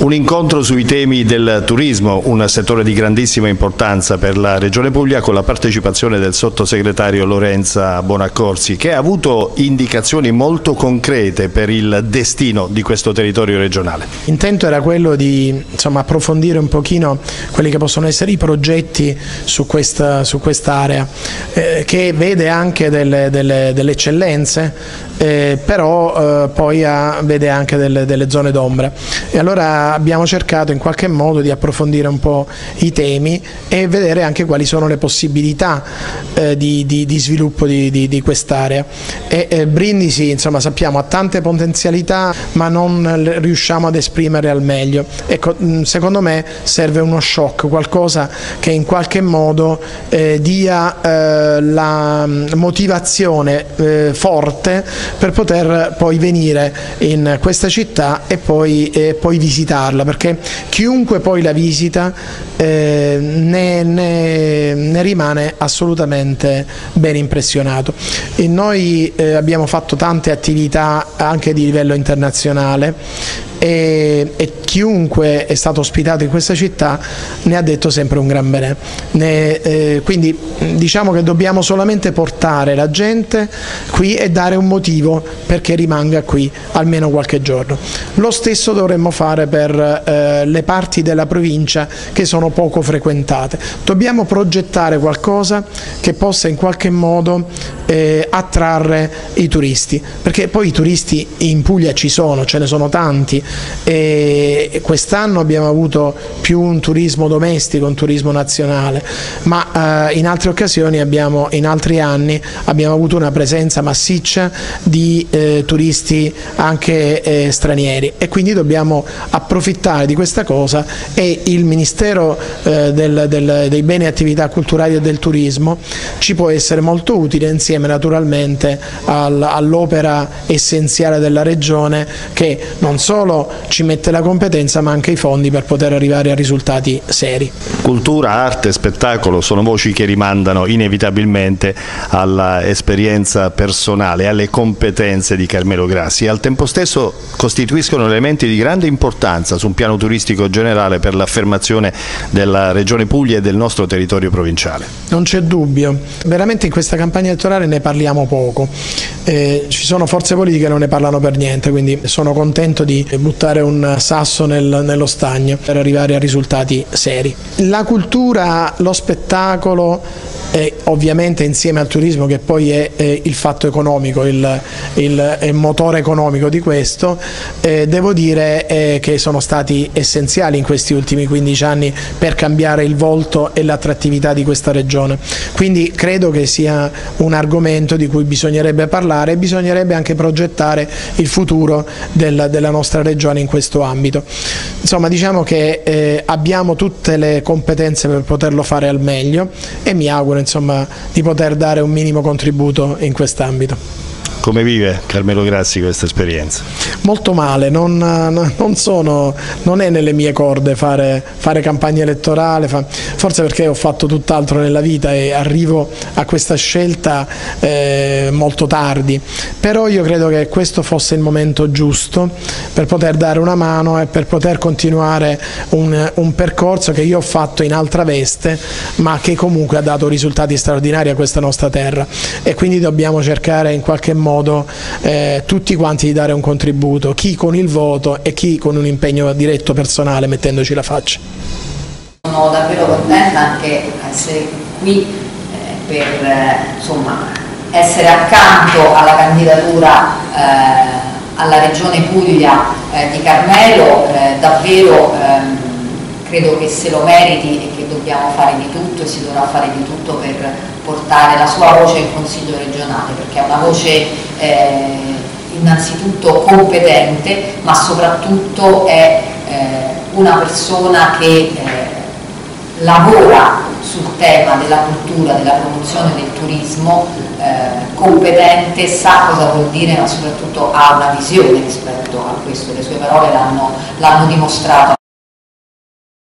Un incontro sui temi del turismo, un settore di grandissima importanza per la Regione Puglia con la partecipazione del sottosegretario Lorenza Bonaccorsi che ha avuto indicazioni molto concrete per il destino di questo territorio regionale. L'intento era quello di insomma, approfondire un pochino quelli che possono essere i progetti su questa su quest'area eh, che vede anche delle, delle, delle eccellenze eh, però eh, poi ha, vede anche delle, delle zone d'ombra e allora abbiamo cercato in qualche modo di approfondire un po' i temi e vedere anche quali sono le possibilità eh, di, di, di, sviluppo di, di quest'area. Eh, Brindisi insomma, sappiamo ha tante potenzialità ma non riusciamo ad esprimere al meglio. Ecco, secondo me serve uno shock, qualcosa che in qualche modo eh, dia eh, la motivazione eh, forte per poter poi venire in questa città e poi, poi visitare visitarla perché chiunque poi la visita eh, ne, ne, ne, rimane assolutamente ben impressionato. E noi eh, abbiamo fatto tante attività anche di livello internazionale e, e, chiunque è stato ospitato in questa città ne ha detto sempre un gran bene. Ne, eh, quindi diciamo che dobbiamo solamente portare la gente qui e dare un motivo perché rimanga qui almeno qualche giorno. Lo stesso dovremmo fare per eh, le parti della provincia che sono poco frequentate. Dobbiamo progettare qualcosa che possa in qualche modo eh, attrarre i turisti, perché poi i turisti in Puglia ci sono, ce ne sono tanti, e quest'anno abbiamo avuto più un turismo domestico, un turismo nazionale, ma eh, in altre occasioni, abbiamo, in altri anni, abbiamo avuto una presenza massiccia di eh, turisti anche eh, stranieri e quindi dobbiamo approfittare di questa cosa e il Ministero eh, del, del, dei beni e attività culturali e del turismo ci può essere molto utile insieme naturalmente al, all'opera essenziale della Regione che non solo ci mette la competenza ma anche i fondi per poter arrivare a risultati seri. Cultura, arte, spettacolo sono voci che rimandano inevitabilmente all'esperienza personale, alle competenze di Carmelo Grassi e al tempo stesso costituiscono elementi di grande importanza su un piano turistico generale per l'affermazione della Regione Puglia e del nostro territorio provinciale. Non c'è dubbio, veramente in questa campagna elettorale ne parliamo poco, eh, ci sono forze politiche che non ne parlano per niente, quindi sono contento di buttare un sasso nel, nello stagno per arrivare a risultati seri. La cultura, lo spettacolo e ovviamente insieme al turismo che poi è, è il fatto economico, il, il, il, motore economico di questo, eh, devo dire eh, che sono stati essenziali in questi ultimi 15 anni per cambiare il volto e l'attrattività di questa regione. Quindi credo che sia un argomento di cui bisognerebbe parlare e bisognerebbe anche progettare il futuro del, della nostra regione in questo ambito. Insomma diciamo che eh, abbiamo tutte le competenze per poterlo fare al meglio e mi auguro insomma, di poter dare un minimo contributo in quest'ambito. Come vive Carmelo Grassi questa esperienza? Molto male, non, non, sono, non è nelle mie corde fare, fare campagna elettorale, fa, forse perché ho fatto tutt'altro nella vita e arrivo a questa scelta eh, molto tardi, però io credo che questo fosse il momento giusto per poter dare una mano e per poter continuare un, un percorso che io ho fatto in altra veste ma che comunque ha dato risultati straordinari a questa nostra terra e quindi dobbiamo cercare in qualche modo modo eh, tutti quanti di dare un contributo, chi con il voto e chi con un impegno diretto personale mettendoci la faccia. Sono davvero contenta anche essere qui eh, per eh, insomma, essere accanto alla candidatura eh, alla Regione Puglia eh, di Carmelo, eh, davvero ehm, credo che se lo meriti e che dobbiamo fare di tutto e si dovrà fare di tutto per portare la sua voce in Consiglio regionale perché è una voce eh, innanzitutto competente ma soprattutto è eh, una persona che eh, lavora sul tema della cultura, della promozione del turismo, eh, competente, sa cosa vuol dire ma soprattutto ha una visione rispetto a questo, le sue parole l'hanno dimostrato.